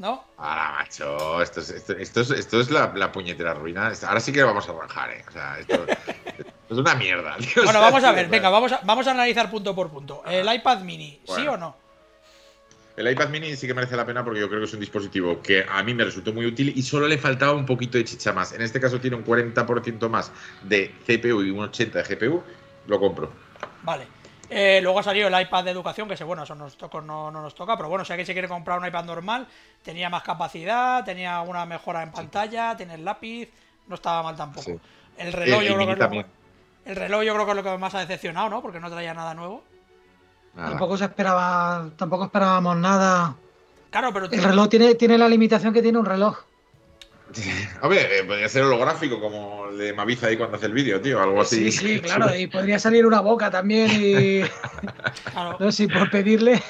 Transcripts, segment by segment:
¿no? Ahora, macho, esto es, esto, esto es, esto es la, la puñetera ruina. Ahora sí que vamos a rajar, ¿eh? O sea, esto, es una mierda. tío. Bueno, vamos a ver, venga, vamos a, vamos a analizar punto por punto. El iPad mini, ¿sí o no? El iPad mini sí que merece la pena porque yo creo que es un dispositivo que a mí me resultó muy útil y solo le faltaba un poquito de chicha más. En este caso tiene un 40% más de CPU y un 80% de GPU. Lo compro. Vale. Eh, luego ha salido el iPad de educación, que ese, bueno, eso nos toca, no, no nos toca, pero bueno, si alguien se quiere comprar un iPad normal, tenía más capacidad, tenía una mejora en pantalla, tiene el lápiz, no estaba mal tampoco. Sí. El reloj El- yo el creo que es lo, el reloj yo creo que es lo que más ha decepcionado, ¿no? Porque no traía nada nuevo. Nada. Tampoco se esperaba, tampoco esperábamos nada. Claro, pero El reloj tiene, tiene la limitación que tiene un reloj. Hombre, eh, podría ser holográfico como el de Maviza ahí cuando hace el vídeo, tío. Algo así. Sí, sí, claro. Y podría salir una boca también y. claro, No sé, por pedirle.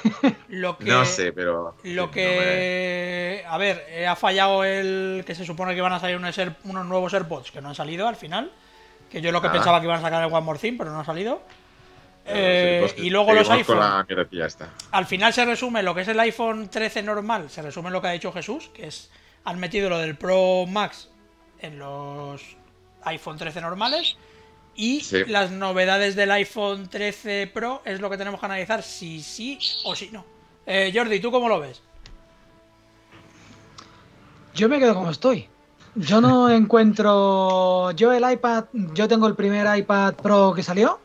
lo que No sé, pero. Lo que. A ver, eh, ha fallado el. Que se supone que iban a salir unos, Air- unos nuevos AirPods que no han salido al final. Que yo lo que Ah. pensaba que iban a sacar el One More Thing, pero no ha salido. Eh, pues, y luego los iPhone. la. Al final se resume lo que es el iPhone 13 normal, se resume en lo que ha dicho Jesús, que es. Han metido lo del Pro Max en los iPhone 13 normales. Y Sí. las novedades del iPhone 13 Pro es lo que tenemos que analizar si sí o si no. Eh, Jordi, ¿tú cómo lo ves? Yo me quedo como estoy. Yo no encuentro. Yo el iPad. Yo tengo el primer iPad Pro que salió.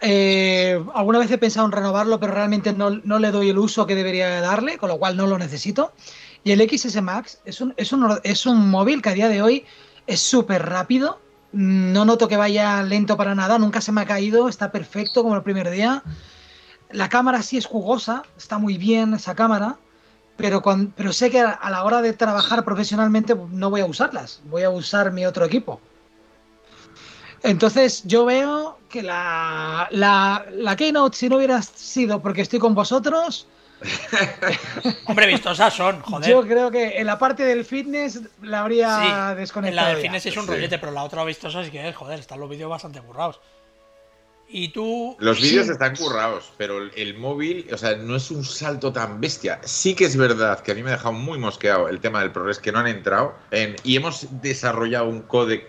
Eh, alguna vez he pensado en renovarlo, pero realmente no, no le doy el uso que debería darle, con lo cual no lo necesito. Y el XS Max es un, es un, es un móvil que a día de hoy es súper rápido. No noto que vaya lento para nada, nunca se me ha caído, está perfecto como el primer día. La cámara sí es jugosa, está muy bien esa cámara, pero, cuan- pero sé que a, a la hora de trabajar profesionalmente no voy a usarlas, voy a usar mi otro equipo. Entonces yo veo que la, la, la Keynote, si no hubiera sido porque estoy con vosotros, Hombre, vistosas son, joder. yo creo que en la parte del fitness la habría Sí, en desconectado. la de ya. fitness es un Sí. rollete, pero la otra vistosa sí que es, joder, están los vídeos bastante currados. Y tú, Los vídeos Sí. están currados, pero el, el móvil, o sea, no es un salto tan bestia. Sí que es verdad que a mí me ha dejado muy mosqueado el tema del ProRes que no han entrado en, y hemos desarrollado un códec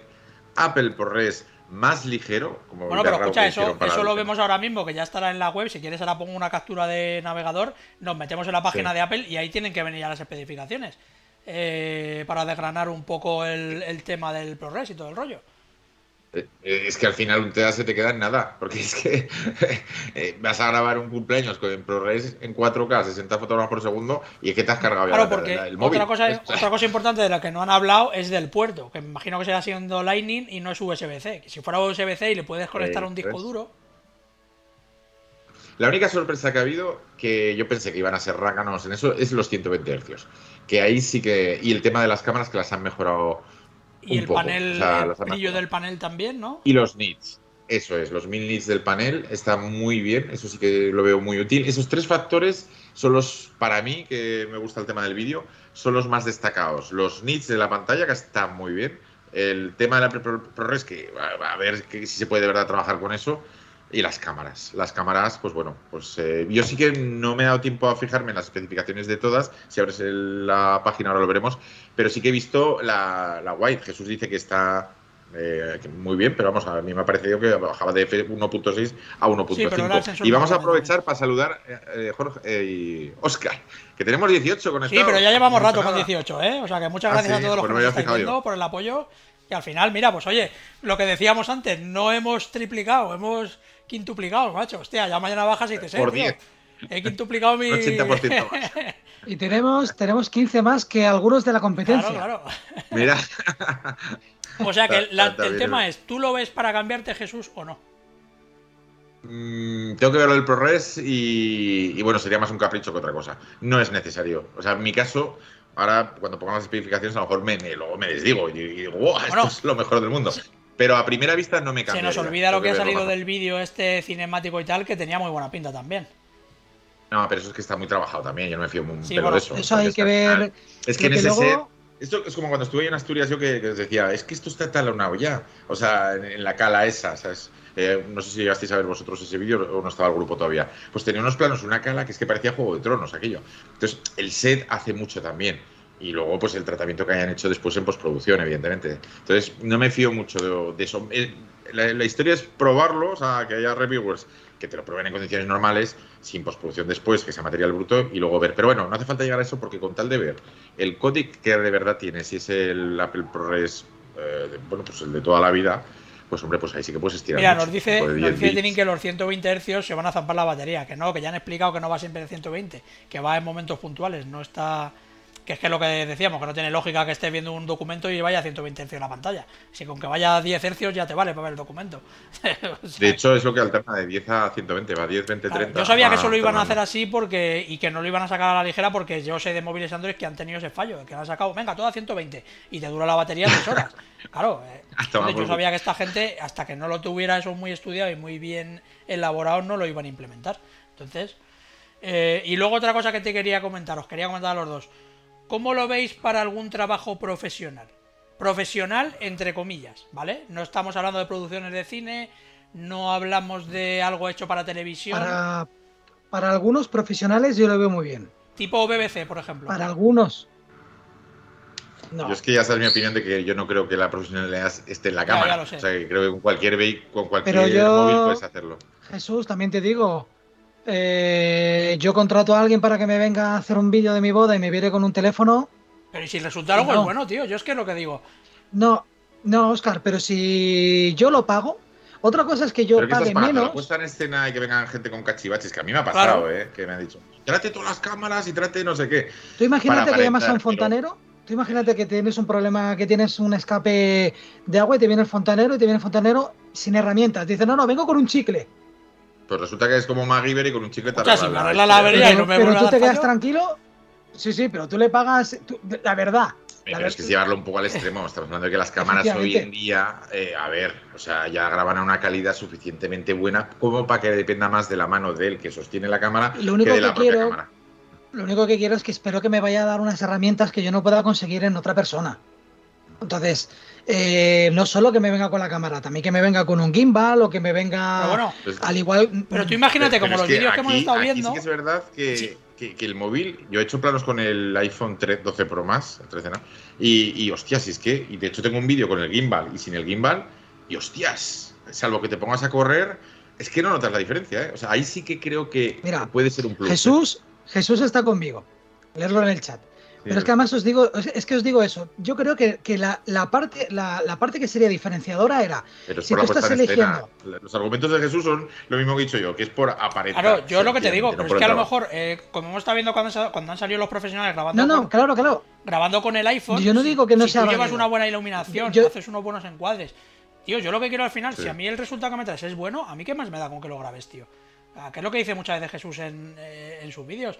Apple ProRes más ligero. Como bueno, pero escucha, eso, eso lo vemos ahora mismo, que ya estará en la web. Si quieres, ahora pongo una captura de navegador, nos metemos en la página Sí. de Apple y ahí tienen que venir ya las especificaciones. eh, para desgranar un poco el, el tema del ProRes y todo el rollo. Eh, Es que al final un TEA se te queda en nada, porque es que eh, vas a grabar un cumpleaños con ProRes en 4K, 60 fotogramas por segundo, y es que te has cargado Claro, la- porque la- el móvil. otra cosa, otra cosa importante de la que no han hablado es del puerto, que me imagino que será siendo Lightning y no es USB-C. Si fuera USB-C y le puedes conectar a un disco Eso es. duro, La única sorpresa que ha habido, que yo pensé que iban a ser rácanos en eso, es los 120 Hz. Que ahí sí que. Y el tema de las cámaras que las han mejorado. Y el poco, panel, o sea, el brillo del panel también, ¿no? Y los nits. Eso es, los mil nits del panel están muy bien, eso sí que lo veo muy útil. Esos tres factores son los, para mí, que me gusta el tema del vídeo, son los más destacados. Los nits de la pantalla, que están muy bien. El tema de la Pro- ProRes, que a a ver que si se puede de verdad trabajar con eso. Y las cámaras. Las cámaras, pues bueno, pues eh, yo sí que no me he dado tiempo a fijarme en las especificaciones de todas. Si abres el- la página ahora lo veremos. Pero sí que he visto la, la White. Jesús dice que está eh, que muy bien, pero vamos, a mí me ha parecido que bajaba de F 1.6 a Sí, pero era el 1.5. sensor y vamos a aprovechar para saludar eh, eh, Jorge eh, y Oscar, que tenemos 18 con Sí, pero ya llevamos rato con 18, ¿eh? O sea que muchas Ah, gracias sí, a todos los pues que estáis viendo por el apoyo. Y al final, mira, pues oye, lo que decíamos antes, no hemos triplicado, hemos quintuplicado, macho. Hostia, ya mañana bajas y te sé. Por tío. 10. He quintuplicado mi. Un 80% más. Y tenemos, tenemos 15 más que algunos de la competencia. Claro, claro. Mira, O sea que Está- la- está el bien. tema es, ¿tú lo ves para cambiarte Jesús o no? mm, tengo que verlo del ProRes y, y bueno, sería más un capricho que otra cosa. No es necesario. O sea, en mi caso, ahora cuando pongamos las especificaciones, a lo mejor me, me- luego me desdigo y, digo, "Buah, esto Bueno. es lo mejor del mundo. Pero a primera vista no me Se cambia. nos olvida lo que ha salido del vídeo este cinemático y tal, que tenía muy buena pinta también. No, pero eso es que está muy trabajado también. Yo no me fío un Sí, pelo bueno, de eso. Eso hay que ver. Es que en lo ese luego- set. Esto es como cuando estuve en Asturias yo que, que os decía, es que esto está talonado ya. O sea, en, en la cala esa, ¿sabes? Eh, no sé si llegasteis a ver vosotros ese vídeo o no estaba el grupo todavía, pues tenía unos planos, una cala que es que parecía Juego de Tronos aquello. Entonces, el set hace mucho también. Y luego, pues el tratamiento que hayan hecho después en postproducción, evidentemente. Entonces, no me fío mucho de, eso. Eh, la, historia es probarlo, o sea, que haya reviewers que te lo prueben en condiciones normales, sin postproducción después, que sea material bruto, y luego ver. Pero bueno, no hace falta llegar a eso porque con tal de ver el código que de verdad tiene, si es el Apple ProRes, eh, bueno, pues el de toda la vida, pues hombre, pues ahí sí que puedes estirar. Mira, nos dice, nos dice que los 120 Hz se van a zampar la batería, que no, que ya han explicado que no va siempre de 120, que va en momentos puntuales, no está que es que lo que decíamos, que no tiene lógica que estés viendo un documento y vaya a 120 Hz la pantalla. Si con que vaya a 10 Hz ya te vale para ver el documento. de hecho, es lo que alterna de 10 a 120, va 10, 20, 30. yo sabía que eso lo iban a hacer así porque y que no lo iban a sacar a la ligera porque yo sé de móviles Android que han tenido ese fallo, que han sacado, venga, todo a 120 y te dura la batería 3 horas. Claro, eh, yo sabía que esta gente, hasta que no lo tuviera eso muy estudiado y muy bien elaborado, no lo iban a implementar. Entonces, eh, y luego otra cosa que te quería comentar, os quería comentar a los dos. ¿Cómo lo veis para algún trabajo profesional? Profesional, entre comillas, ¿vale? No estamos hablando de producciones de cine, no hablamos de algo hecho para televisión. Para, para algunos profesionales yo lo veo muy bien. Tipo BBC, por ejemplo. Para algunos. No. Yo es que ya sabes mi opinión de que yo no creo que la profesionalidad esté en la cámara. O sea, que creo que con cualquier, con cualquier móvil puedes hacerlo. Jesús, también te digo, eh, yo contrato a alguien para que me venga a hacer un vídeo de mi boda y me viene con un teléfono. Pero ¿y si resulta algo es bueno, tío? Yo es que es lo que digo. No, no, Oscar, pero si yo lo pago, otra cosa es que yo pague menos. puesta en escena y que vengan gente con cachivaches, que a mí me ha pasado, ¿eh? Que me han dicho, trate todas las cámaras y trate no sé qué. Tú imagínate que llamas a un fontanero. Tú imagínate que tienes un problema, que tienes un escape de agua y te viene el fontanero y te viene el fontanero sin herramientas. Dice, no, no, vengo con un chicle. Pues resulta que es como MacGyver y con un chicle o sea, si me arregla la avería y no me Pero tú te quedas tranquilo. Sí, sí, pero tú le pagas. la verdad. Pero es que es llevarlo un poco al extremo. Estamos hablando de que las cámaras hoy en día, eh, a ver, o sea, ya graban a una calidad suficientemente buena como para que dependa más de la mano de él que sostiene la cámara lo único que de la propia quiero, cámara. Lo único que quiero es que espero que me vaya a dar unas herramientas que yo no pueda conseguir en otra persona. Entonces, eh, no solo que me venga con la cámara, también que me venga con un gimbal o que me venga bueno, al igual. Pero tú imagínate como los vídeos que hemos estado viendo. Sí que es verdad que, que, el móvil, yo he hecho planos con el iPhone 3, 12 Pro más, 13 no, y, y hostias, es que, y de hecho tengo un vídeo con el gimbal y sin el gimbal, y hostias, salvo que te pongas a correr, es que no notas la diferencia, ¿eh? O sea, ahí sí que creo que puede ser un plus. ¿eh? Jesús, Jesús está conmigo. Leerlo en el chat. Pero es que además os digo, es que os digo eso. Yo creo que, que la, la, parte, la, la, parte que sería diferenciadora era Pero si tú estás eligiendo. Los argumentos de Jesús son lo mismo que he dicho yo, que es por aparecer. Claro, yo lo que te digo, pero es que a lo mejor, eh, como hemos estado viendo cuando, cuando, han salido los profesionales grabando. No, no, con, claro, claro. Grabando con el iPhone. Yo no digo que no si sea. Si llevas una buena iluminación, yo, haces unos buenos encuadres. Tío, yo lo que quiero al final, sí. si a mí el resultado que me traes es bueno, a mí qué más me da con que lo grabes, tío. Que es lo que dice muchas veces Jesús en, eh, en sus vídeos.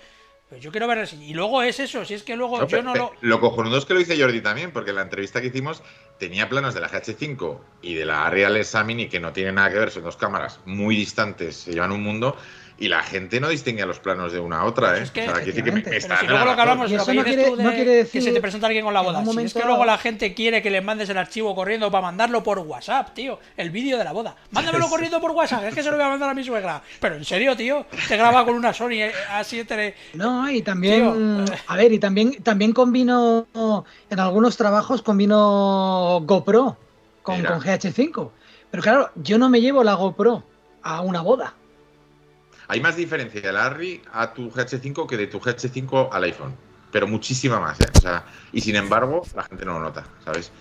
Pues yo quiero ver Y luego es eso, si es que luego no, yo no lo. Lo cojonudo es que lo dice Jordi también, porque en la entrevista que hicimos tenía planos de la GH5 y de la Real Examine que no tienen nada que ver, son dos cámaras muy distantes, se llevan un mundo. Y la gente no distingue los planos de una a otra, ¿eh? Es que, o sea, que, que me, me pero si luego lo que hablamos, lo que no quiere, tú de no quiere decir que se te presenta alguien con la boda. momento... Si es que luego la gente quiere que le mandes el archivo corriendo para mandarlo por WhatsApp, tío. El vídeo de la boda. Mándamelo corriendo por WhatsApp, es que se lo voy a mandar a mi suegra. Pero en serio, tío, te graba con una Sony A7. No, y también. Tío. A ver, y también, también combino. En algunos trabajos combino GoPro con, con GH5. Pero claro, yo no me llevo la GoPro a una boda. Hay más diferencia de la Harry a tu GH5 que de tu GH5 al iPhone. Pero muchísima más, ¿eh? O sea, y sin embargo, la gente no lo nota, ¿sabes?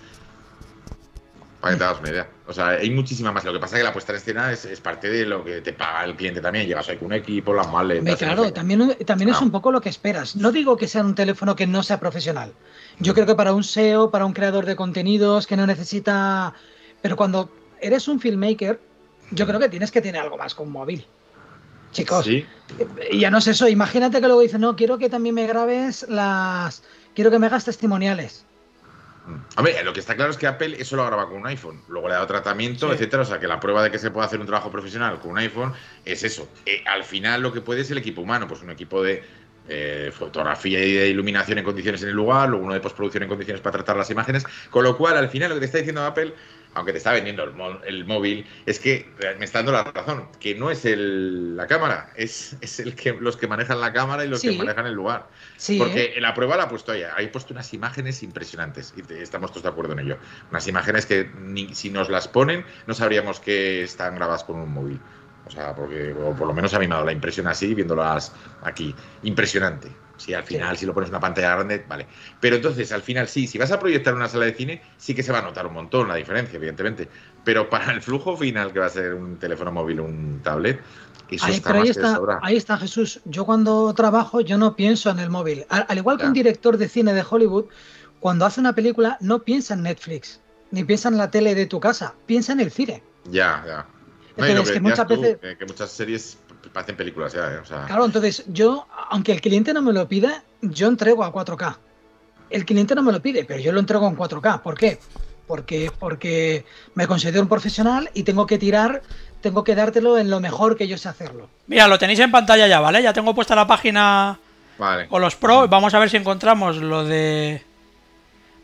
Para que te hagas una idea. O sea, hay muchísima más. Lo que pasa es que la puesta en escena es, es parte de lo que te paga el cliente también. Llegas ahí con un equipo, las maletas. Claro, también, también es un poco lo que esperas. No digo que sea un teléfono que no sea profesional. Yo creo que para un SEO, para un creador de contenidos que no necesita. Pero cuando eres un filmmaker, yo creo que tienes que tener algo más con un móvil. Chicos, ¿Sí? y ya no es eso. Imagínate que luego dices, no, quiero que también me grabes las. Quiero que me hagas testimoniales. Hombre, lo que está claro es que Apple eso lo graba con un iPhone, luego le ha dado tratamiento, sí. etcétera. O sea que la prueba de que se puede hacer un trabajo profesional con un iPhone es eso. Eh, al final lo que puede es el equipo humano, pues un equipo de eh, fotografía y de iluminación en condiciones en el lugar, luego uno de postproducción en condiciones para tratar las imágenes. Con lo cual, al final, lo que te está diciendo Apple aunque te está vendiendo el, móvil, es que me está dando la razón, que no es el, la cámara, es, es el que los que manejan la cámara y los que manejan el lugar. Porque ¿eh? la prueba la ha puesto ella, ha puesto unas imágenes impresionantes y estamos todos de acuerdo en ello. Unas imágenes que si nos las ponen no sabríamos que están grabadas con un móvil. O sea, porque o por lo menos a mí me ha dado la impresión así, viéndolas aquí. Impresionante. Si al final, si lo pones en una pantalla grande, vale. Pero entonces, al final, sí, si vas a proyectar una sala de cine, sí que se va a notar un montón la diferencia, evidentemente. Pero para el flujo final, que va a ser un teléfono móvil o un tablet, eso ahí, está ahí está, ahí está Jesús. Yo cuando trabajo, yo no pienso en el móvil. Al, igual que un director de cine de Hollywood, cuando hace una película, no piensa en Netflix, ni piensa en la tele de tu casa, piensa en el cine. Ya, ya. Entonces, que, muchas veces... que muchas series parecen películas ya, ¿eh? Claro, entonces yo, aunque el cliente no me lo pida, yo entrego a 4K. El cliente no me lo pide, pero yo lo entrego en 4K. ¿Por qué? Porque, porque me considero un profesional y tengo que tirar, tengo que dártelo en lo mejor que yo sé hacerlo. Mira, lo tenéis en pantalla ya, ¿vale? Ya tengo puesta la página vale. con los Pro. Vamos a ver si encontramos lo de...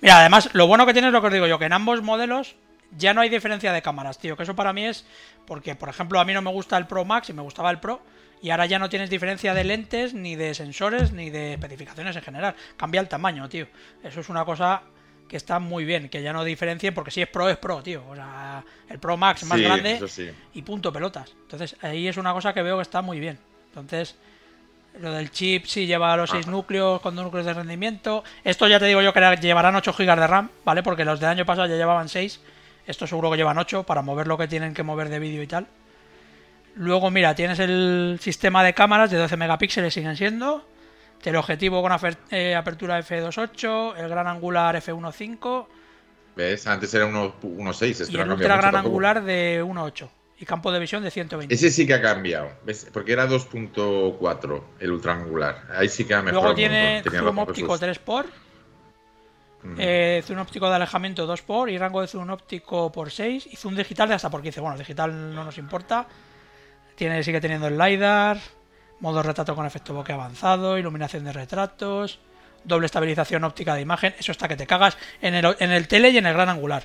Mira, además, lo bueno que tiene es lo que os digo yo, que en ambos modelos ya no hay diferencia de cámaras, tío. Que eso para mí es porque, por ejemplo, a mí no me gusta el Pro Max y me gustaba el Pro. Y ahora ya no tienes diferencia de lentes, ni de sensores, ni de especificaciones en general. Cambia el tamaño, tío. Eso es una cosa que está muy bien, que ya no diferencien, porque si es Pro es Pro, tío. O sea, el Pro Max más grande y punto pelotas. Entonces, ahí es una cosa que veo que está muy bien. Entonces, lo del chip sí lleva los 6 núcleos con dos núcleos de rendimiento. Esto ya te digo yo que llevarán 8 GB de RAM, ¿vale? Porque los del año pasado ya llevaban 6 esto seguro que llevan 8 para mover lo que tienen que mover de vídeo y tal. Luego, mira, tienes el sistema de cámaras de 12 megapíxeles, siguen siendo. Teleobjetivo con eh, apertura f2.8, el gran angular f1.5. ¿Ves? Antes era 1.6. Y el ultra gran angular de 1.8. Y campo de visión de 120. Ese sí que ha cambiado. ¿ves? Porque era 2.4 el ultra angular. Ahí sí que ha mejorado. Luego tiene zoom óptico 3x eh, zoom óptico de alejamiento 2 x y rango de zoom óptico por 6 y zoom digital de hasta por 15. Bueno, digital no nos importa. Tiene, sigue teniendo el LiDAR, modo retrato con efecto bokeh avanzado, iluminación de retratos, doble estabilización óptica de imagen. Eso está que te cagas en el, en el tele y en el gran angular.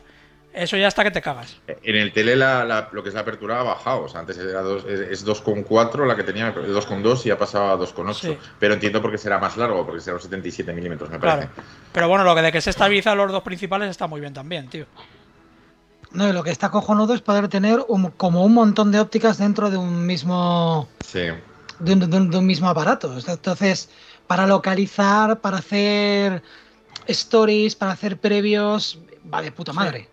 Eso ya está que te cagas. En el tele lo que es la apertura ha bajado. O sea, antes era dos, es 2,4 la que tenía, 2,2 y ha pasado a 2,8. Pero entiendo por qué será más largo, porque será los 77 milímetros, me parece. Pero bueno, lo que de que se estabilizan los dos principales está muy bien también, tío. No, y lo que está cojonudo es poder tener como un montón de ópticas dentro de un mismo. Sí. De un, mismo aparato. Entonces, para localizar, para hacer stories, para hacer previos, va de puta madre.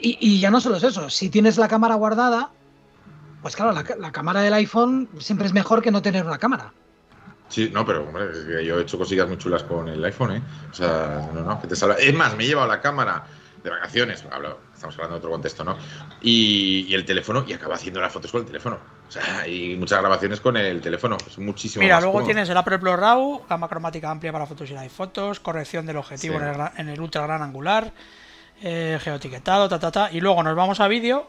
Y, ya no solo es eso, si tienes la cámara guardada, pues claro, la, cámara del iPhone siempre es mejor que no tener una cámara. Sí, no, pero hombre, yo he hecho cosillas muy chulas con el iPhone, ¿eh? O sea, no, no, que te salva. Es más, me he llevado la cámara de vacaciones, estamos hablando de otro contexto, ¿no? Y, el teléfono, y acaba haciendo las fotos con el teléfono. O sea, hay muchas grabaciones con el teléfono, es muchísimo Mira, luego tienes el Apple Pro RAW, gama cromática amplia para fotos y live fotos, corrección del objetivo en, el, en el ultra gran angular, eh, geoetiquetado, ta, ta, ta. Y luego nos vamos a vídeo.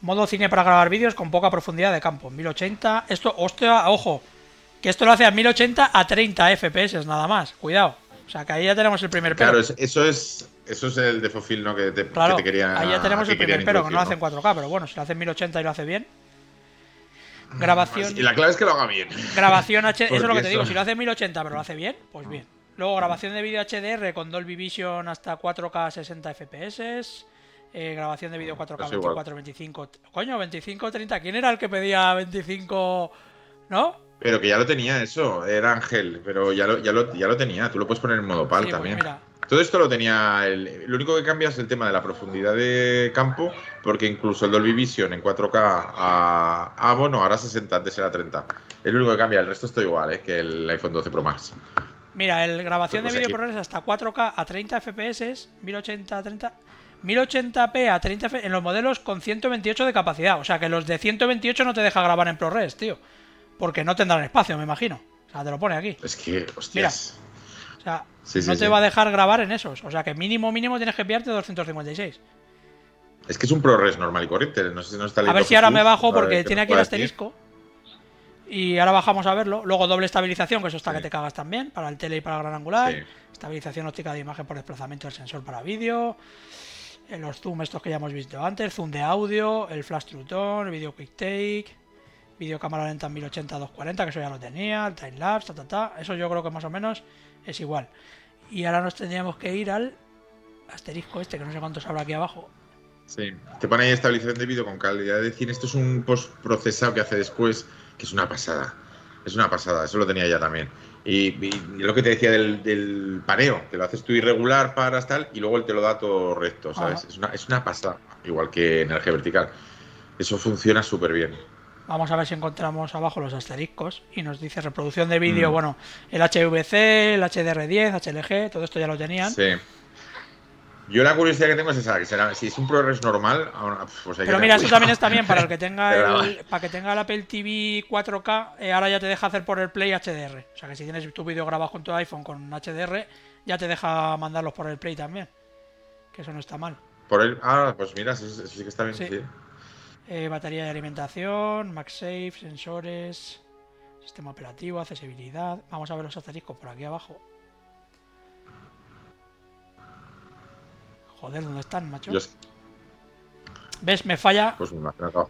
Modo cine para grabar vídeos con poca profundidad de campo. 1080. Esto, hostia, ojo. Que esto lo hace a 1080 a 30 FPS nada más. Cuidado. O sea, que ahí ya tenemos el primer pero. Claro, eso es eso es el de Fofil, ¿no? Que te, quería. Ahí ya tenemos el primer pero, que no lo hace en 4K, pero bueno, si lo hace en 1080 y lo hace bien. Grabación. Y la clave es que lo haga bien. Grabación HD. Eso es lo que te digo. Si lo hace en 1080, pero lo hace bien, pues bien. Luego grabación de vídeo HDR con Dolby Vision hasta 4K 60 FPS. Eh, grabación de vídeo 4K 24, 25. Coño, 25, 30. ¿Quién era el que pedía 25? ¿No? Pero que ya lo tenía eso, era Ángel, pero ya lo, ya lo, ya lo tenía. Tú lo puedes poner en modo PAL pues también. Todo esto lo tenía. El, lo único que cambia es el tema de la profundidad de campo, porque incluso el Dolby Vision en 4K a. Ah, bueno, ahora 60, antes era 30. Es lo único que cambia, el resto está igual, ¿eh? que el iPhone 12 Pro Max. Mira, el grabación pues de vídeo ProRes hasta 4K a 30 FPS, 1080 a 30, 1080p a 30 FPS en los modelos con 128 de capacidad. O sea que los de 128 no te deja grabar en ProRes, tío. Porque no tendrán espacio, me imagino. O sea, te lo pone aquí. Es que, hostias. o sea, no te va a dejar grabar en esos. O sea que mínimo, mínimo tienes que pillarte 256. Es que es un ProRes normal y corriente. No sé si no está A ver si ahora me bajo porque tiene aquí el asterisco. Y ahora bajamos a verlo. Luego doble estabilización, que eso está que te cagas también, para el tele y para el gran angular. Estabilización óptica de imagen por desplazamiento del sensor para vídeo. eh, los zoom estos que ya hemos visto antes, zoom de audio, el flash true tone, el video quick take, video cámara lenta en 1080 240, que eso ya lo tenía, el time lapse, ta, ta, ta, eso yo creo que más o menos es igual. Y ahora nos tendríamos que ir al asterisco este, que no sé cuántos habrá aquí abajo. Sí, te pone ahí estabilización de vídeo con calidad de cine. Esto es un post procesado que hace después, que es una pasada. Es una pasada, eso lo tenía ya también. Y, y lo que te decía del, del paneo, que lo haces tú irregular, paras tal, y luego él te lo da todo recto, ¿sabes? Ajá. Es una, es una pasada, igual que energía vertical. Eso funciona súper bien. Vamos a ver si encontramos abajo los asteriscos y nos dice reproducción de vídeo, Mm. bueno, el HVC, el HDR10, HLG, todo esto ya lo tenían. Sí. Yo la curiosidad que tengo es esa, que será, si es un ProRes normal, pues hay Pero mira, eso cuidado. también está bien para el que tenga el, para que tenga el Apple TV 4K, eh, ahora ya te deja hacer por el Play HDR. O sea que si tienes tu vídeo grabado con tu iPhone con HDR, ya te deja mandarlos por el Play también. Que eso no está mal. Por el, ah, pues mira, eso, eso sí que está bien. Sí. sí. Eh, batería de alimentación, MagSafe, sensores, sistema operativo, accesibilidad. Vamos a ver los asteriscos por aquí abajo. Joder, ¿dónde están, macho? ¿Ves? Me falla, pues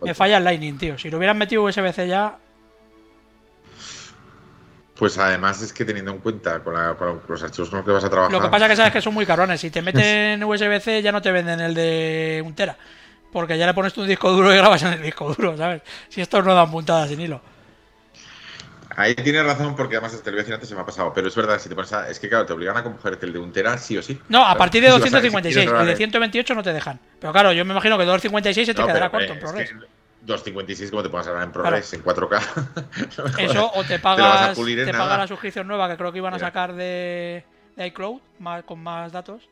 me falla el Lightning, tío. Si lo hubieran metido USB-C ya, Pues además es que teniendo en cuenta con, la- con los archivos con los que vas a trabajar. Lo que pasa es que sabes que son muy cabrones. Si te meten USB-C ya no te venden el de un tera. Porque ya le pones tú un disco duro y grabas en el disco duro, ¿sabes? Si estos no dan puntadas sin hilo. Ahí tienes razón porque además te lo iba a decir antes se me ha pasado. Pero es verdad, si te pones a- es que claro, te obligan a cogerte el de un tera sí o sí. No, a partir de Si vas a- si 256. quieres El de grabar- 128 no te dejan. Pero claro, yo me imagino que 256 se te No, quedará pero, corto eh, en es ProRes. que 256 como te puedas grabar en ProRes en 4K. No me Eso, o te pagas, en te pagas la suscripción nueva que creo que iban a Mira. sacar de, de iCloud más, con más datos.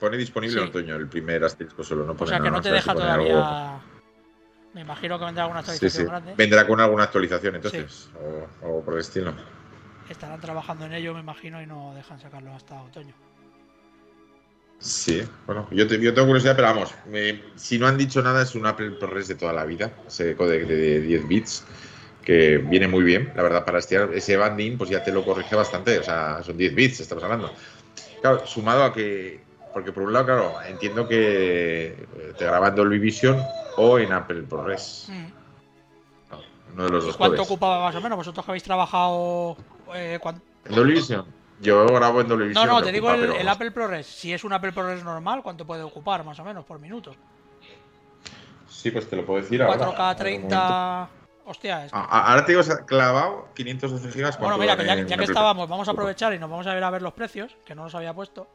Pone disponible en Sí. otoño el primer asterisco solo. No O pone sea que no te deja algo- todavía. Me imagino que vendrá alguna Sí, actualización sí. grande. Vendrá con alguna actualización entonces. O, o por el estilo. Estarán trabajando en ello, me imagino, y no dejan sacarlo hasta otoño. Sí, bueno, yo, te- yo tengo curiosidad, pero vamos, me- si no han dicho nada, es un Apple ProRes de toda la vida, ese codec de 10 bits, que viene muy bien, la verdad, para estirar ese banding, pues ya te lo corrige bastante, o sea, son 10 bits, estamos hablando. Claro, sumado a que, porque por un lado, claro, entiendo que eh, te graban Dolby Vision o en Apple ProRes, Mm. uno de los ¿Y dos cuánto ocupaba más o menos? ¿Vosotros que habéis trabajado? eh, ¿En Dolby Vision? Yo grabo en Dolby No, Vision. no, me te digo ocupa, el, pero el. Apple ProRes. Si es un Apple ProRes normal, ¿cuánto puede ocupar más o menos por minuto? Sí, pues te lo puedo decir ahora. 4K, en un 30. Hostia, es que- Ah, ah, Ahora te digo, se ha clavado 512 gigas. Bueno, ¿cuánto mira, que ya, ya que estábamos, vamos a aprovechar y nos vamos a ver a ver los precios, que no los había puesto.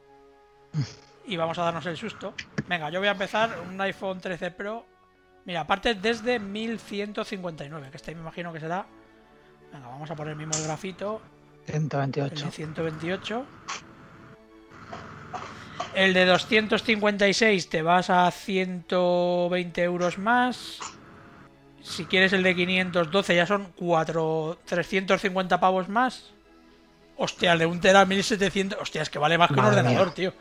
Y vamos a darnos el susto. Venga, yo voy a empezar un iPhone 13 Pro. Mira, aparte desde 1159, que este me imagino que será. Venga, vamos a poner mismo el grafito. El 128. de 128. El de 256 te vas a 120 euros más. Si quieres el de 512 ya son 4, 350 pavos más. Hostia, el de un tera 1700. Hostia, es que vale más que un ordenador, mía. tío.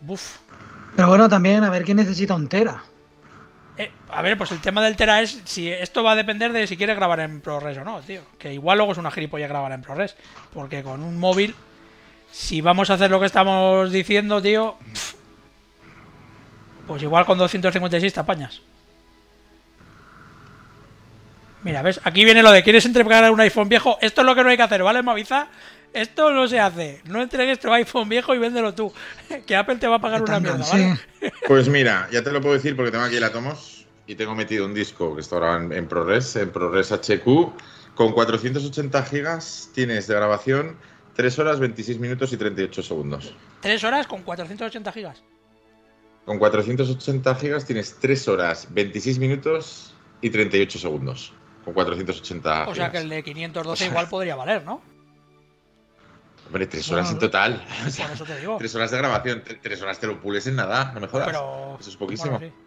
Buf. Pero bueno, también a ver quién necesita un tera. Eh, a ver, pues el tema del Tera es si esto va a depender de si quieres grabar en ProRes o no, tío. Que igual luego es una gilipollas grabar en ProRes. Porque con un móvil, si vamos a hacer lo que estamos diciendo, tío, pues igual con 256 te apañas. Mira, ¿ves? Aquí viene lo de ¿quieres entregar un iPhone viejo? Esto es lo que no hay que hacer, ¿vale, Maviza? Esto no se hace. No entregues tu iPhone viejo y véndelo tú. Que Apple te va a pagar una mierda, sí. ¿vale? Pues mira, ya te lo puedo decir porque tengo aquí el Atomos y tengo metido un disco que está ahora en, en ProRes, en ProRes HQ. Con 480 gigas tienes de grabación 3 horas 26 minutos y 38 segundos. Tres horas con 480 gigas. Con 480 gigas tienes 3 horas 26 minutos y 38 segundos. Con 480 O sea que el de 512 igual podría valer, ¿no? Hombre, 3 horas en total. O sea, Por eso te digo. 3 horas de grabación, 3 horas te lo pules en nada, no me jodas. Pero. Eso es poquísimo. bueno, sí.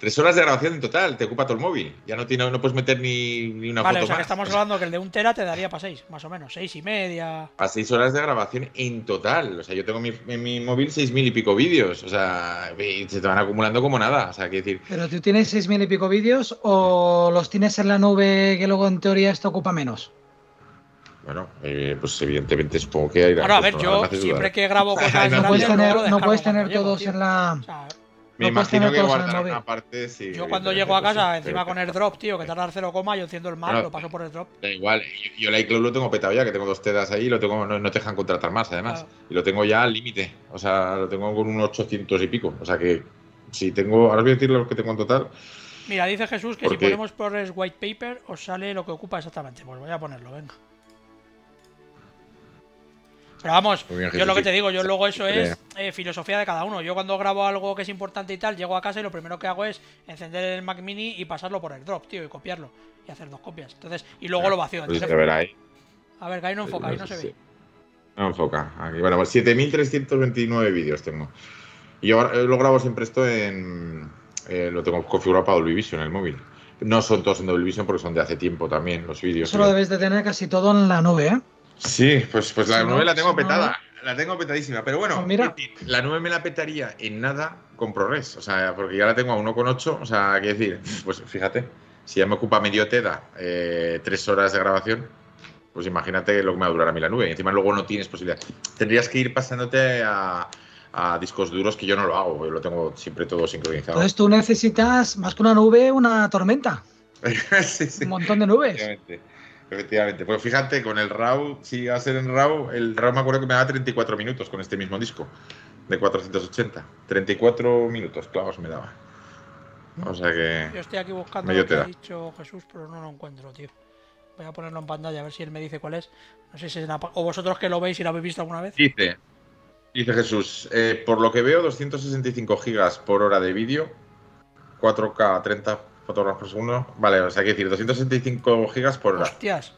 Tres horas de grabación en total, te ocupa todo el móvil. Ya no, tiene, no puedes meter ni, ni una Vale, o sea que estamos hablando que el de un tera te daría para 6, más o menos. 6 y media. A seis horas de grabación en total. O sea, yo tengo mi- en mi móvil seis mil y pico vídeos. O sea, y se te van acumulando como nada. O sea, quiero decir, Pero tú tienes seis mil y pico vídeos o los tienes en la nube que luego en teoría esto ocupa menos. Bueno, eh, pues evidentemente supongo que hay. Bueno, a ver, no, no yo siempre que grabo cosas No No puedes tener, no puedes tener todos en la. Me No imagino que el guardarán una parte, sí. Yo cuando llego a casa, sí, encima pero- con AirDrop, tío, que tarda 0, yo enciendo el Mac, Claro. lo paso por AirDrop. Da igual, yo, yo el iCloud lo tengo petado ya, que tengo dos tedas ahí, lo tengo, no, no te dejan contratar más, además. Claro. Y lo tengo ya al límite, o sea, lo tengo con unos 800 y pico. O sea que si tengo, ahora os voy a decir lo que tengo en total. Mira, dice Jesús que si ponemos ProRes White Paper os sale lo que ocupa exactamente. Pues voy a ponerlo, venga. Pero vamos, yo lo que te digo, yo luego eso es eh, filosofía de cada uno. Yo cuando grabo algo que es importante y tal, llego a casa y lo primero que hago es encender el Mac Mini y pasarlo por AirDrop, tío, y copiarlo. Y hacer dos copias. Entonces, y luego lo vacío. teléfono. ver ahí. A ver, que ahí no enfoca, ahí no se ve. No enfoca. Aquí, bueno, pues 7329 vídeos tengo. Y yo ahora- eh, lo grabo siempre esto en. eh, lo tengo configurado para Dolby Vision en el móvil. No son todos en Dolby Vision porque son de hace tiempo también los vídeos. Eso lo debes de tener casi todo en la nube, ¿eh? Sí, pues, pues la Si no, nube la tengo no- petada. La tengo petadísima. Pero bueno, Pues mira. es decir, la nube me la petaría en nada con ProRes. O sea, porque ya la tengo a 1,8. O sea, quiero decir, pues fíjate, si ya me ocupa medio teda, eh, tres horas de grabación, pues imagínate lo que me va a durar a mí la nube. Y encima luego no tienes posibilidad. Tendrías que ir pasándote a, a discos duros que yo no lo hago, porque lo tengo siempre todo sincronizado. Entonces tú necesitas, más que una nube, una tormenta. sí, sí. Un montón de nubes. Efectivamente. Efectivamente. Pues fíjate, con el RAW, si va a ser en RAW, el RAW me acuerdo que me daba 34 minutos con este mismo disco de 480. 34 minutos clavos me daba. O sea Yo que. estoy aquí buscando lo que ha dicho Jesús, pero no lo encuentro, tío. Voy a ponerlo en pantalla a ver si él me dice cuál es. No sé si es en la o vosotros que lo veis y lo habéis visto alguna vez. Dice, dice Jesús, eh, por lo que veo, 265 gigas por hora de vídeo, 4K, 30 fotogramas por segundo. Vale, o sea, hay que decir, 265 gigas por hora. Hostias.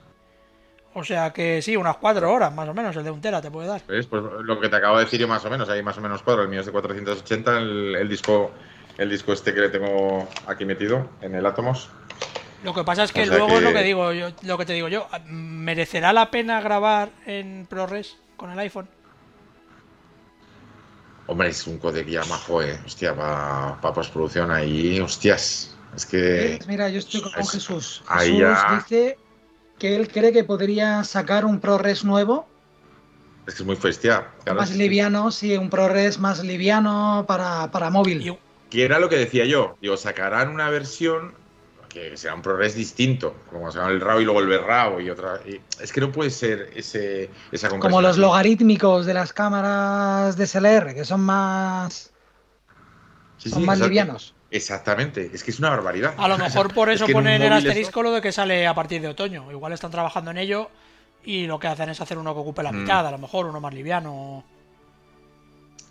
O sea que sí, unas cuatro horas más o menos, el de un tera te puede dar. ¿Ves? Pues lo que te acabo de decir yo más o menos, hay más o menos cuadro, el mío es de 480, el, el disco el disco este que le tengo aquí metido en el Atomos. Lo que pasa es que O sea luego es lo que- digo yo, lo que te digo yo, ¿merecerá la pena grabar en ProRes con el iPhone? Hombre, es un codec ya majo, eh. Hostia, para postproducción ahí, hostias. Es que Eh, Mira, yo estoy con es- Jesús. Jesús ya- dice que él cree que podría sacar un ProRes nuevo, es que es muy. Claro, más liviano, sí, un ProRes más liviano para, para móvil. Que era lo que decía yo. Digo, sacarán una versión que será un ProRes distinto, como se llama el RAW y luego el VRAW y otra. y es que no puede ser ese, esa Como los logarítmicos de las cámaras DSLR, que son más, Sí, son sí, más exacto. livianos. Exactamente, es que es una barbaridad. A lo mejor por Es eso que ponen el asterisco lo de que sale a partir de otoño. Igual están trabajando en ello y lo que hacen es hacer uno que ocupe la Mm. mitad, a lo mejor uno más liviano.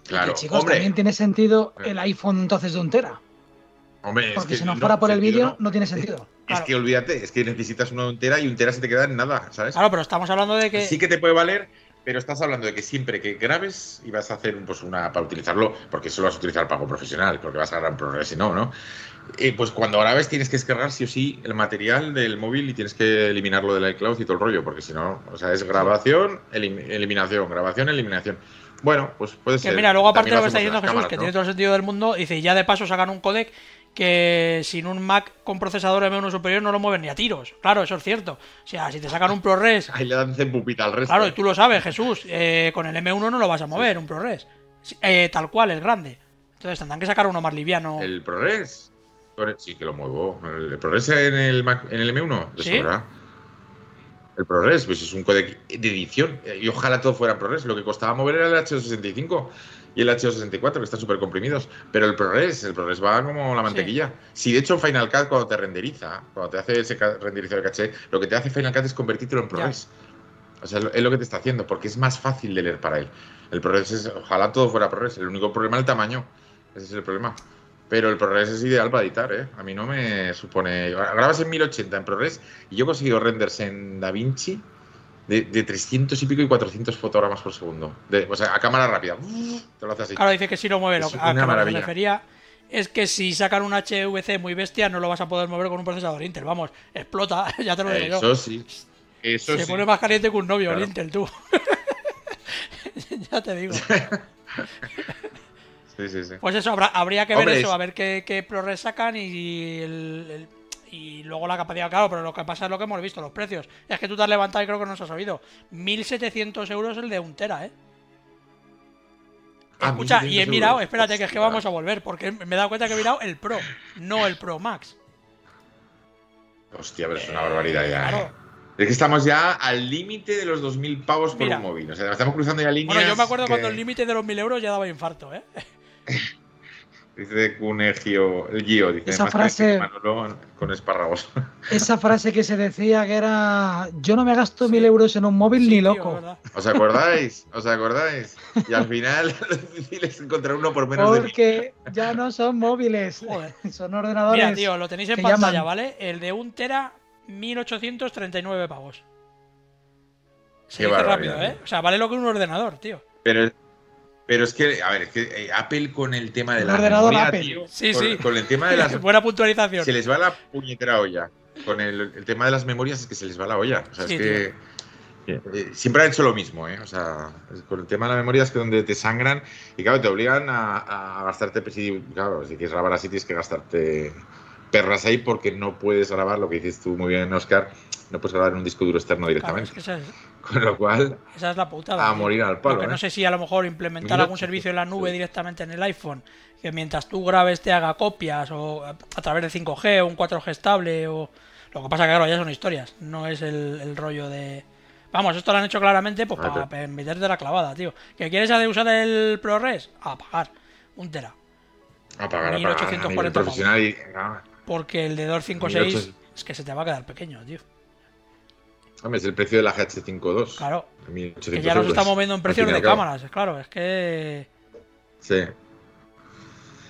Claro, Y, chicos, hombre, también tiene sentido el iPhone entonces de un tera. hombre, es Porque que si no fuera por el vídeo, no. no tiene sentido. Es Claro. que olvídate, es que necesitas una entera y un tera se te queda en nada, ¿sabes? Claro, pero estamos hablando de que Sí que te puede valer, pero estás hablando de que siempre que grabes y vas a hacer pues una para utilizarlo, porque eso lo vas a utilizar para algo profesional, porque vas a grabar en ProRes y no, ¿no? Eh, pues cuando grabes tienes que descargar sí o sí el material del móvil y tienes que eliminarlo del iCloud y todo el rollo, porque si no, o sea, es grabación, elim- eliminación, grabación, eliminación. Bueno, pues puede Que ser. mira, luego aparte También lo que está diciendo en Jesús, que tiene todo el sentido del mundo, dice, ya de paso sacan un codec que sin un Mac con procesador M1 superior no lo mueven ni a tiros. Claro, eso es cierto. O sea, si te sacan un ProRes, Ahí le dan pupita al resto. claro, y tú lo sabes, Jesús, eh, con el M1 no lo vas a mover, un ProRes. Eh, tal cual, el grande. Entonces tendrán que sacar uno más liviano. El ProRes. Sí, que lo muevo. El ProRes en el, Mac- en el M1, de ¿Sí? sobra. El ProRes, pues es un codec de edición. Y ojalá todo fuera ProRes. Lo que costaba mover era el H265 y el H264, que están súper comprimidos. Pero el ProRes, el ProRes va como la mantequilla. Si de hecho en Final Cut, cuando te renderiza, cuando te hace ese renderizado de caché, lo que te hace Final Cut es convertirlo en ProRes. O sea, es lo- es lo que te está haciendo, porque es más fácil de leer para él. El ProRes es, ojalá todo fuera ProRes. El único problema es el tamaño. Ese es el problema. Pero el ProRes es ideal para editar, ¿eh? A mí no me supone... Grabas en 1080 en ProRes y yo he conseguido renders en DaVinci de, de 300 y pico y 400 fotogramas por segundo. De- o sea, a cámara rápida. Te lo hace así. Claro, dice que si lo mueve, lo a una me maravilla. refería es que si sacan un HVC muy bestia no lo vas a poder mover con un procesador Intel. Vamos, explota, ya te lo digo. Eso sí. Eso Se sí. pone más caliente que un novio, Claro. el Intel, tú. ya te digo. Sí, sí, sí. Pues eso, habrá- habría que ver eso, es- a ver qué, qué ProRes sacan y, el- el- y luego la capacidad, claro, pero lo que pasa es lo que hemos visto, los precios. Es que tú te has levantado y creo que no nos has oído. 1.700 euros el de un tera, ¿eh? Ah, Escucha, y he 1.600 mirado, euros. espérate, que es que vamos a volver, porque me he dado cuenta que he mirado el Pro, no el Pro Max. Hostia, pero es una barbaridad ya. Claro. ¿eh? Es que estamos ya al límite de los 2.000 pavos por Mira. un móvil. O sea, estamos cruzando ya líneas. Bueno, yo me acuerdo que- cuando el límite de los 1000 euros ya daba infarto, ¿eh? Dice Cune Gio, el Gio, dice Esa frase- Manolo con espárragos. Esa frase que se decía que era yo no me gasto mil euros en un móvil Sí, ni loco. ¿Os acordáis? ¿Os acordáis? Y al final lo difícil es encontrar uno por menos de mil. Porque ya no son móviles, Joder. son ordenadores. Mira, tío, lo tenéis en pantalla, llaman. ¿vale? El de 1 tera, 1839 pavos. Se Qué dice rápido, ¿eh? tío. O sea, vale lo que un ordenador, tío. Pero, pero es que, a ver, es que eh, Apple con el tema de Un la ordenador memoria, Apple. tío, Sí, con, sí. con el tema de las Buena puntualización. se les va la puñetera olla. Con el, el tema de las memorias es que se les va la olla. O sea, Sí, es que eh, siempre han hecho lo mismo, ¿eh? O sea, con el tema de la memoria es que donde te sangran y claro, te obligan a, a gastarte, pues, si, claro, si quieres grabar así tienes que gastarte perras ahí porque no puedes grabar, lo que dices tú muy bien, Oscar, no puedes grabar en un disco duro externo Claro, directamente. es que esa, es, Con lo cual, esa es la putada. a morir al Lo palo, que ¿eh? no sé si a lo mejor implementar algún 1800, servicio en la nube sí. directamente en el iPhone, que mientras tú grabes te haga copias o a través de 5G o un 4G estable o... Lo que pasa que claro, ya son historias, no es el, el rollo de... Vamos, esto lo han hecho claramente pues Ah, para meterte la clavada, tío. ¿Que quieres hacer usar el ProRes? A pagar. Un tera. a pagar, a pagar a 1840 nivel profesional y... Porque el de 256 1800. es que se te va a quedar pequeño, tío. hombre, es el precio de la GH52. Claro. 1800 Que ya nos estamos moviendo en precios de cámaras, claro, es que... Sí.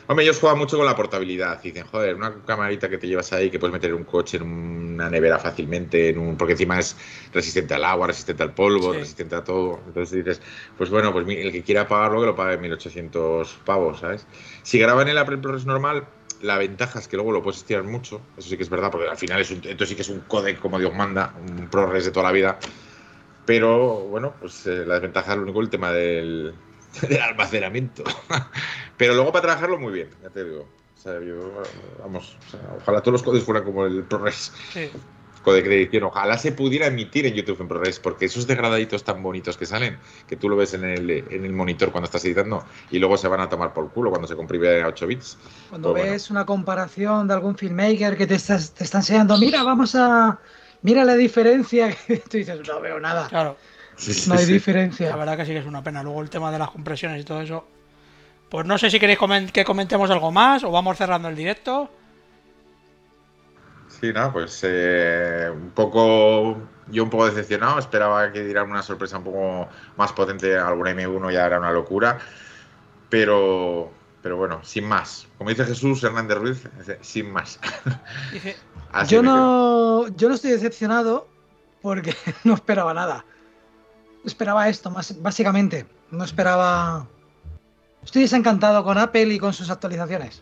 Hombre, ellos juegan mucho con la portabilidad. Dicen, joder, una camarita que te llevas ahí, que puedes meter en un coche, en una nevera fácilmente, en un... porque encima es resistente al agua, resistente al polvo, Sí. resistente a todo. Entonces dices, pues bueno, pues el que quiera pagarlo, que lo pague 1800 pavos, ¿sabes? Si graba en el Apple ProRes normal, la ventaja es que luego lo puedes estirar mucho. Eso sí que es verdad, porque al final es un, esto sí que es un codec como Dios manda, un ProRes de toda la vida. Pero bueno, pues eh, la desventaja es lo único el tema del, del almacenamiento. Pero luego para trabajarlo muy bien, ya te digo. Vamos, ojalá todos los codecs fueran como el ProRes Sí. Codec de edición. Ojalá se pudiera emitir en YouTube en ProRes, porque esos degradaditos tan bonitos que salen, que tú lo ves en el, en el monitor cuando estás editando y luego se van a tomar por culo cuando se comprime a 8 bits. Cuando Pues bueno. ves una comparación de algún filmmaker que te, estás, te está enseñando, mira, vamos a. Mira la diferencia. Tú dices, no veo nada. Claro. Sí, sí, No hay sí. La diferencia. verdad que sí que es una pena. Luego el tema de las compresiones y todo eso. Pues no sé si queréis que comentemos algo más o vamos cerrando el directo. Sí, nada, pues eh, un poco, yo un poco decepcionado, esperaba que dieran una sorpresa un poco más potente, alguna M1 ya era una locura, pero, pero bueno, sin más. Como dice Jesús Hernández Ruiz, sin más. Yo no, yo no estoy decepcionado porque no esperaba nada. Esperaba esto, más, básicamente. No esperaba. Estoy desencantado con Apple y con sus actualizaciones.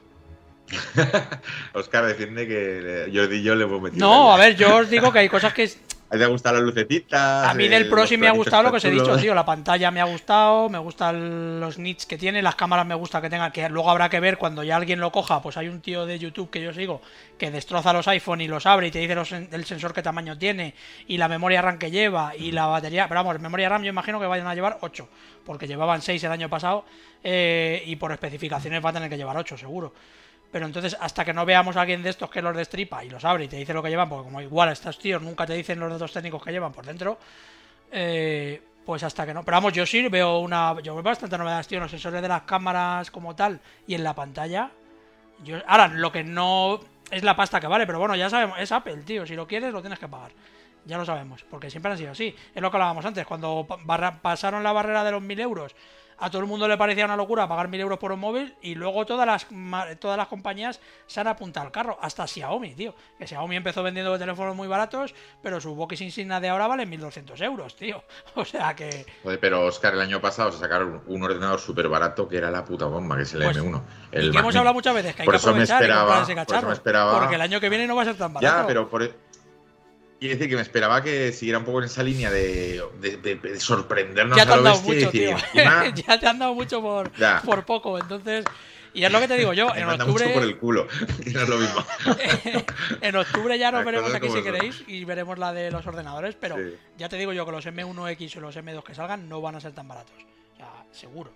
Oscar defiende que Jordi y yo le hemos metido. no, a ver, yo os digo que hay cosas que. ¿A te gustan las lucecitas? A mí del el- Pro sí me ha gustado lo que os he dicho, tío. La pantalla me ha gustado, me gustan los nits que tiene, las cámaras me gusta que tenga, que luego habrá que ver cuando ya alguien lo coja. Pues hay un tío de YouTube que yo sigo que destroza los iPhone y los abre y te dice los el sensor qué tamaño tiene y la memoria RAM que lleva y la batería. Pero vamos, memoria RAM yo imagino que vayan a llevar 8, porque llevaban 6 el año pasado eh, y por especificaciones va a tener que llevar 8, seguro. Pero entonces, hasta que no veamos a alguien de estos que los destripa y los abre y te dice lo que llevan, porque como igual estos tíos nunca te dicen los datos técnicos que llevan por dentro, eh, pues hasta que no. Pero vamos, yo sí veo una. Yo veo bastante novedades, tío, en los sensores de las cámaras como tal y en la pantalla. Ahora, lo que no es la pasta que vale, pero bueno, ya sabemos, es Apple, tío. Si lo quieres, lo tienes que pagar. Ya lo sabemos, porque siempre han sido así. Es lo que hablábamos antes, cuando pasaron la barrera de los 1000 euros, a todo el mundo le parecía una locura pagar 1000 euros por un móvil y luego todas las, todas las compañías se han apuntado al carro, hasta Xiaomi, tío. Que Xiaomi empezó vendiendo teléfonos muy baratos, pero sus boquis insignia de ahora valen 1200 euros, tío. O sea que. Joder, pero Oscar, el año pasado se sacaron un ordenador súper barato que era la puta bomba, que es el Pues, M1. y El que hemos hablado muchas veces que hay Por que eso me esperaba- ese por eso cacharro. me esperaba- Porque el año que viene no va a ser tan barato. Ya, pero por. Quiere decir que me esperaba que siguiera un poco en esa línea de, de- de- de sorprendernos ya te a lo dado bestia y mucho, decir, encima, ya te han dado mucho por, poco. Entonces, y es lo que te digo yo, en octubre, mucho por el culo, que no es lo mismo. en octubre ya nos veremos aquí si queréis y veremos la de los ordenadores, pero Sí. ya te digo yo que los M1X o los M2 que salgan no van a ser tan baratos. O sea, seguro.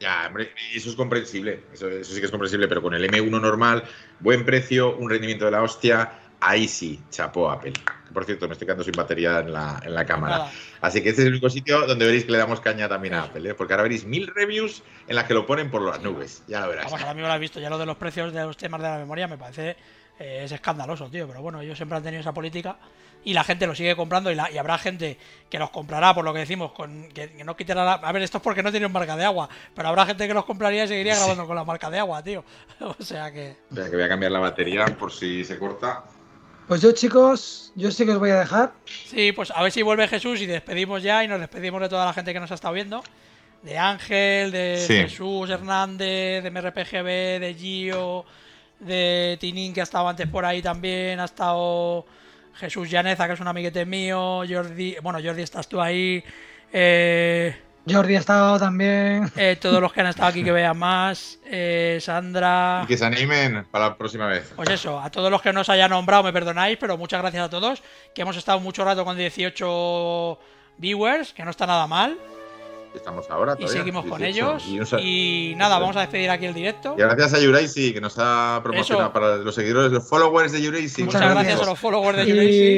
Ya, hombre, eso es comprensible. Eso, eso sí que es comprensible, pero con el M1 normal, buen precio, un rendimiento de la hostia, ahí sí, chapó Apple. Por cierto, me estoy quedando sin batería en la, en la cámara. Nada. Así que este es el único sitio donde veréis que le damos caña también a Apple, ¿eh? porque ahora veréis mil reviews en las que lo ponen por las nubes. Ya lo verás. Vamos, ahora mismo lo has visto. Ya lo de los precios de los temas de la memoria me parece eh, es escandaloso, tío. Pero bueno, ellos siempre han tenido esa política y la gente lo sigue comprando y, la- y habrá gente que los comprará, por lo que decimos, con que, que no quitará la... A ver, esto es porque no tienen marca de agua, pero habrá gente que los compraría y seguiría Sí. grabando con la marca de agua, tío. o sea que... Espera, que voy a cambiar la batería por si se corta. Pues yo, chicos, yo sí que os voy a dejar. Sí, pues a ver si vuelve Jesús y despedimos ya y nos despedimos de toda la gente que nos ha estado viendo. De Ángel, de Sí. Jesús Hernández, de MRPGB, de Gio, de Tinin que ha estado antes por ahí también, ha estado Jesús Llaneza, que es un amiguete mío, Jordi, bueno, Jordi estás tú ahí, eh, Jordi ha estado también. eh, todos los que han estado aquí que vean más, eh, Sandra... Y que se animen para la próxima vez. Pues eso, a todos los que no os haya nombrado me perdonáis, pero muchas gracias a todos, que hemos estado mucho rato con 18 viewers, que no está nada mal, Estamos ahora y todavía, seguimos con 18. ellos. Y, un Y nada, vamos a despedir aquí el directo. y gracias a Yuraisi, que nos ha promocionado Eso. para los seguidores, los followers de Yuraisi. Muchas Muchas gracias a los followers de Y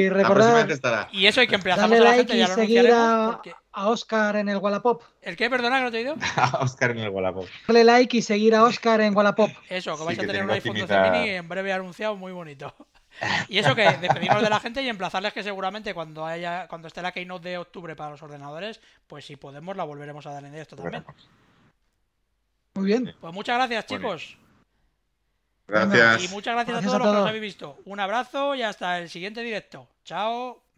Yuraisi. Estará. Y eso hay que emplazamos darle a la like gente, y ya lo seguir anunciaremos. a, porque- a Oscar en el Wallapop. ¿El qué? Perdona que no te he oído. A Oscar en el Wallapop. Darle like y seguir a Oscar en Wallapop. Eso, que Sí, vais a tener un iPhone 12 finita- mini en breve anunciado, muy bonito. Y eso que despedimos de la gente y emplazarles que seguramente cuando haya cuando esté la Keynote de octubre para los ordenadores, pues si podemos la volveremos a dar en directo también. Muy bien. Pues muchas gracias, chicos. Gracias. Y muchas gracias, Gracias a todos a los que nos todos. habéis visto. Un abrazo y hasta el siguiente directo. Chao.